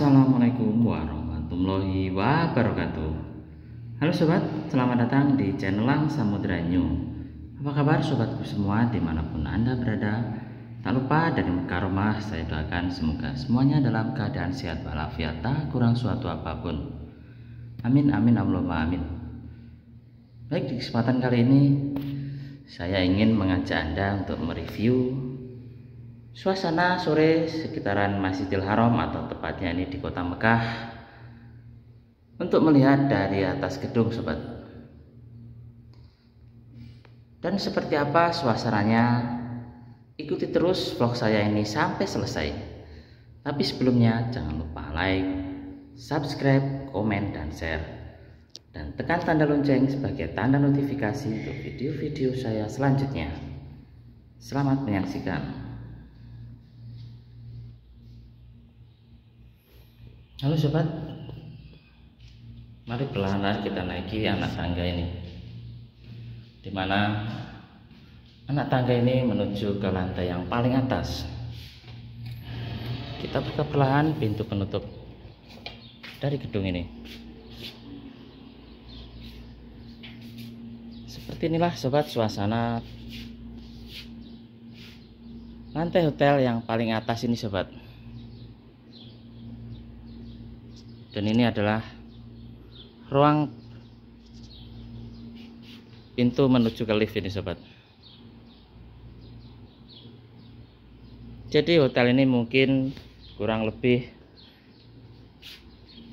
Assalamualaikum warahmatullahi wabarakatuh. Halo sobat, selamat datang di channel Lang Samudra New. Apa kabar sobatku semua di mana pun anda berada? Tak lupa dari Mekah saya doakan semoga semuanya dalam keadaan sehat walafiat tak kurang suatu apa pun. Amin amin Allahumma amin. Baik di kesempatan kali ini saya ingin mengajak anda untuk mereview Suasana sore sekitaran Masjidil Haram atau tepatnya ini di kota Mekah untuk melihat dari atas gedung sobat. Dan seperti apa suasananya? Ikuti terus vlog saya ini sampai selesai. Tapi sebelumnya jangan lupa like, subscribe, komen, dan share. Dan tekan tanda lonceng sebagai tanda notifikasi untuk video-video saya selanjutnya. Selamat menyaksikan. Halo sobat. Mari perlahan kita naiki anak tangga ini. Di mana anak tangga ini menuju ke lantai yang paling atas. Kita buka perlahan pintu penutup dari gedung ini. Seperti inilah sobat suasana lantai hotel yang paling atas ini sobat dan ini adalah ruang pintu menuju ke lift ini sobat. Jadi hotel ini mungkin kurang lebih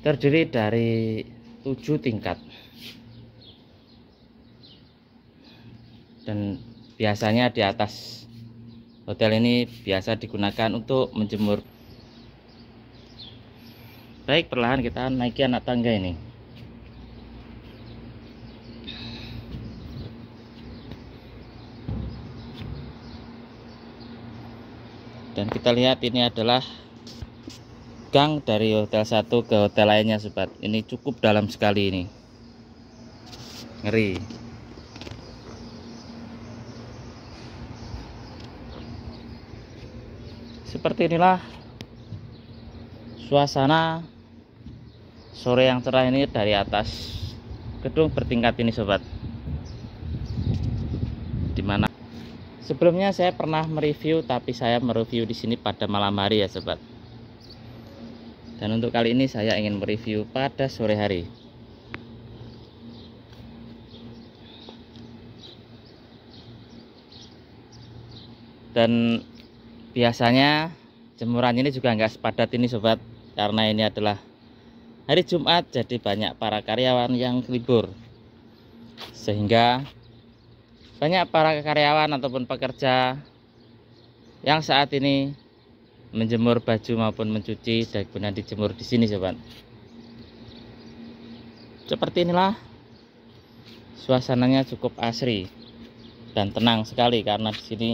terdiri dari tujuh tingkat. Dan biasanya di atas hotel ini biasa digunakan untuk menjemur baik perlahan kita naiki anak tangga ini. Dan kita lihat ini adalah gang dari hotel satu ke hotel lainnya sobat. Ini cukup dalam sekali ini. Ngeri. Seperti inilah suasana sore yang cerah ini dari atas gedung bertingkat ini sobat. Di mana sebelumnya saya pernah mereview tapi saya mereview di sini pada malam hari ya sobat. Dan untuk kali ini saya ingin mereview pada sore hari. Dan biasanya jemuran ini juga enggak sepadat ini sobat karena ini adalah hari Jumat jadi banyak para karyawan yang libur. Sehingga banyak para karyawan ataupun pekerja yang saat ini menjemur baju maupun mencuci dan kemudian dijemur di sini sobat. Seperti inilah suasananya cukup asri dan tenang sekali karena di sini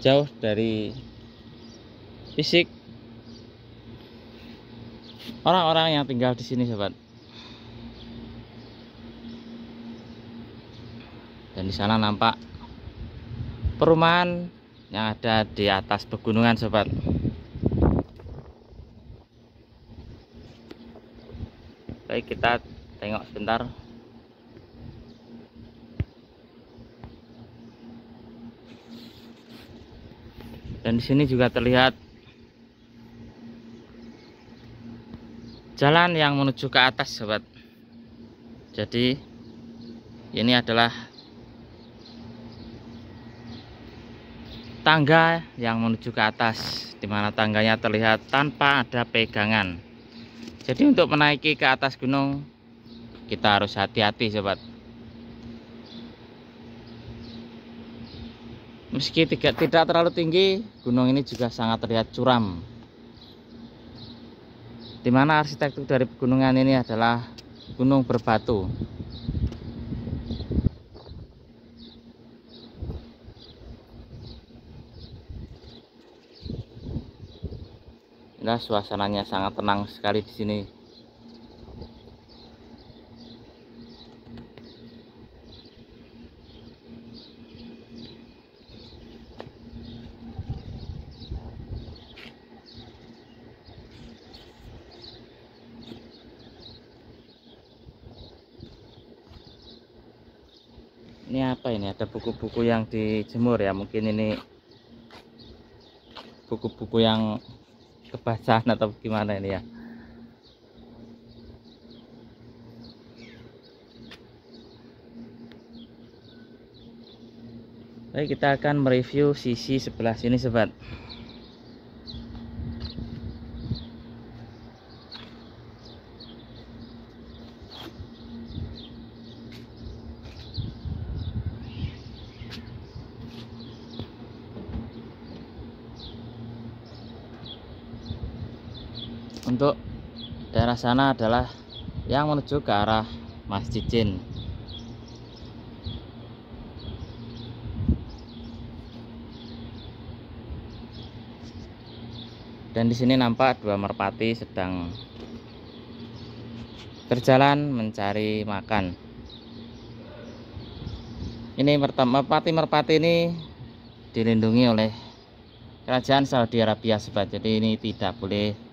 jauh dari fisik orang-orang yang tinggal di sini sobat. Dan di sana nampak perumahan yang ada di atas pegunungan sobat. Baik kita tengok sebentar. Dan di sini juga terlihat jalan yang menuju ke atas sobat. Jadi ini adalah tangga yang menuju ke atas di mana tangganya terlihat tanpa ada pegangan. Jadi untuk menaiki ke atas gunung kita harus hati-hati sobat. Meski tidak, terlalu tinggi gunung ini juga sangat terlihat curam di mana arsitektur dari pegunungan ini adalah gunung berbatu. Inilah suasananya sangat tenang sekali di sini. Ini apa ini? Ada buku-buku yang dijemur ya? Mungkin ini buku-buku yang kebacaan atau gimana ini ya? Baik kita akan mereview sisi sebelah sini sobat untuk daerah sana adalah yang menuju ke arah Masjid Jin. Dan di sini nampak dua merpati sedang berjalan mencari makan. Ini merpati-merpati ini dilindungi oleh kerajaan Saudi Arabia sebab jadi ini tidak boleh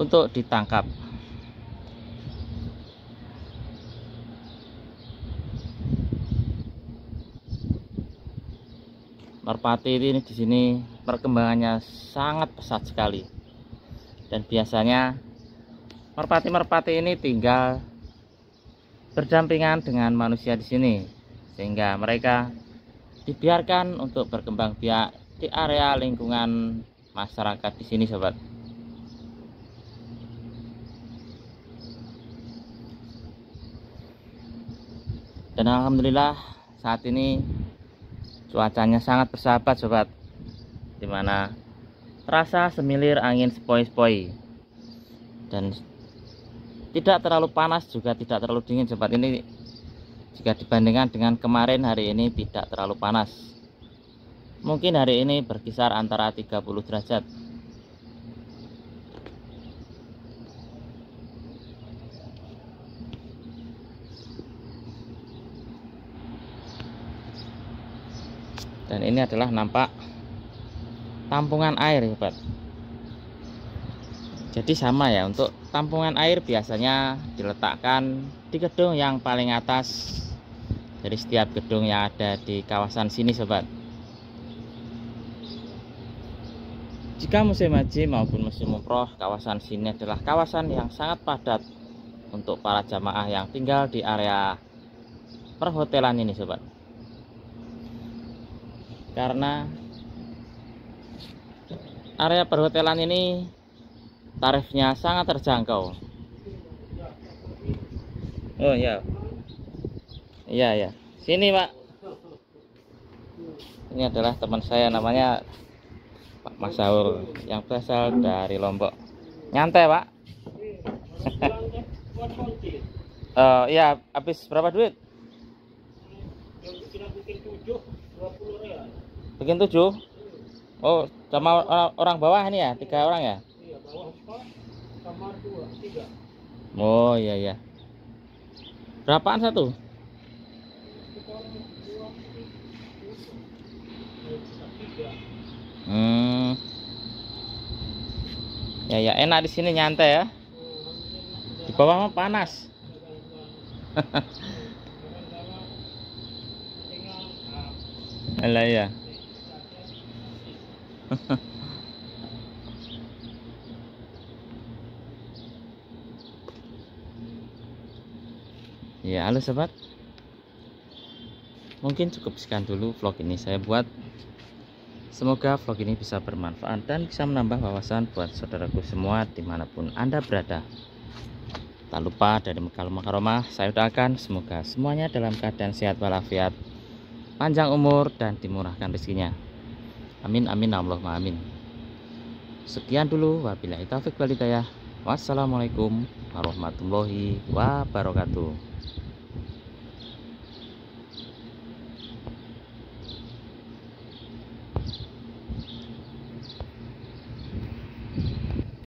untuk ditangkap. Merpati ini di sini perkembangannya sangat pesat sekali. Dan biasanya merpati-merpati ini tinggal berdampingan dengan manusia di sini sehingga mereka dibiarkan untuk berkembang biak di area lingkungan masyarakat di sini sobat. Dan alhamdulillah saat ini cuacanya sangat bersahabat sobat. Di mana terasa semilir angin sepoi-sepoi. Dan tidak terlalu panas juga tidak terlalu dingin sobat. Ini jika dibandingkan dengan kemarin hari ini tidak terlalu panas. Mungkin hari ini berkisar antara 30 derajat dan ini adalah nampak tampungan air sobat jadi sama ya untuk tampungan air biasanya diletakkan di gedung yang paling atas. Dari setiap gedung yang ada di kawasan sini sobat. Jika musim haji maupun musim umroh kawasan sini adalah kawasan yang sangat padat untuk para jamaah yang tinggal di area perhotelan ini sobat karena area perhotelan ini tarifnya sangat terjangkau. Oh ya iya ya sini pak. Ini adalah teman saya namanya Pak Masaur yang berasal dari Lombok. Nyantai pak. Uh, ya habis berapa duit bikin tujuh. Oh sama orang bawah ini ya? Tiga orang ya? Iya bawah sama dua tiga. Oh iya iya. Berapaan satu? Hmm. Ya ya enak di sini nyantai ya. Di bawah mah panas. Alah ya. ya halo sobat. Mungkin cukup sekian dulu vlog ini saya buat. Semoga vlog ini bisa bermanfaat dan bisa menambah wawasan buat saudaraku semua di mana pun anda berada. Tak lupa dari Mekal Makaromah saya doakan semoga semuanya dalam keadaan sehat walafiat panjang umur dan dimurahkan rezekinya Amin amin Allahumma amin. Sekian dulu wabillahi taufik walhidayah. Wassalamualaikum warahmatullahi wabarakatuh.